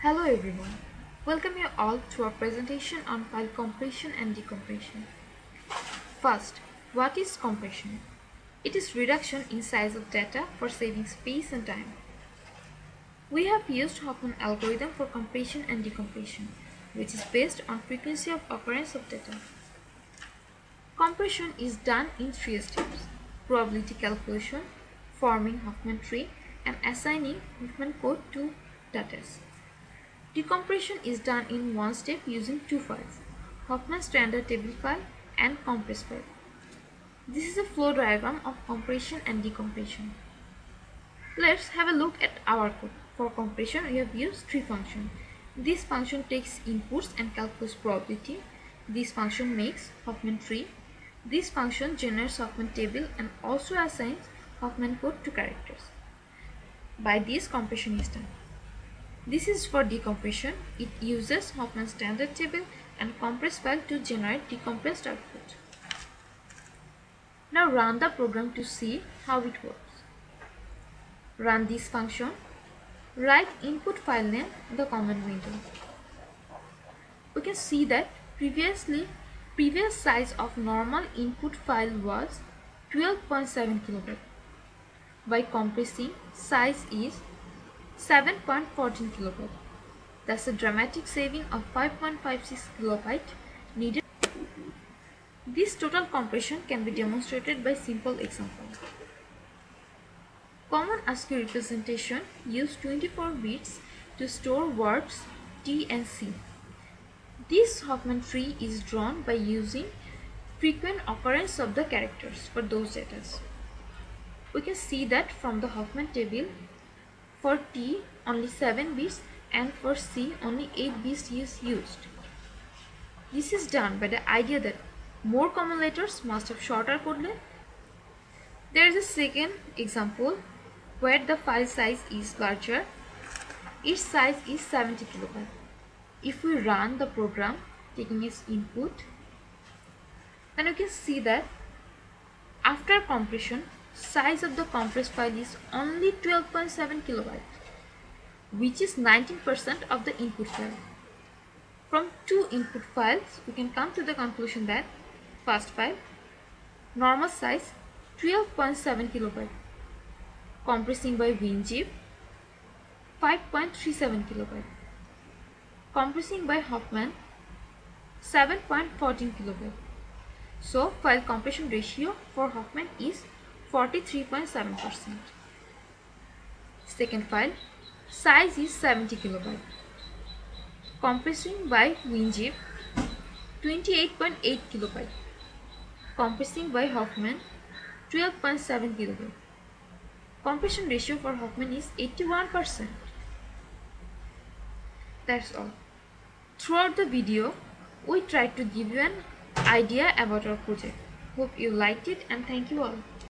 Hello everyone. Welcome you all to our presentation on file compression and decompression. First, what is compression? It is reduction in size of data for saving space and time. We have used Huffman algorithm for compression and decompression, which is based on frequency of occurrence of data. Compression is done in three steps. Probability calculation, forming Huffman tree, and assigning Huffman code to data. Decompression is done in one step using two files, Huffman standard table file and compress file. This is a flow diagram of compression and decompression. Let's have a look at our code. For compression, we have used three functions. This function takes inputs and calculates probability. This function makes Huffman tree. This function generates Huffman table and also assigns Huffman code to characters. By this, compression is done. This is for decompression. It uses Huffman standard table and compress file to generate decompressed output. Now run the program to see how it works. Run this function. Write input file name in the command window. We can see that previously previous size of normal input file was 12.7 kilobyte. By compressing, size is 7.14 kilobyte. That's a dramatic saving of 5.56 kilobyte needed. This total compression can be demonstrated by simple example. Common ASCII representation use 24 bits to store words T and C. This Huffman tree is drawn by using frequent occurrence of the characters for those data. We can see that from the Huffman table for T only 7 bits and for C only 8 bits is used. This is done by the idea that more common letters must have shorter code length. There is a second example where the file size is larger. Its size is 70 kilobyte. If we run the program taking its input, then you can see that after compression size of the compressed file is only 12.7 kilobyte which is 19% of the input file. From two input files we can come to the conclusion that first file normal size 12.7 kilobyte compressing by WinZip 5.37 kilobyte compressing by Huffman 7.14 kilobyte so file compression ratio for Huffman is 43.7%. Second file, size is 70 kilobyte. Compressing by WinZip 28.8 kilobyte. Compressing by Huffman 12.7 kilobyte. Compression ratio for Huffman is 81%. That's all. Throughout the video, we tried to give you an idea about our project. Hope you liked it and thank you all.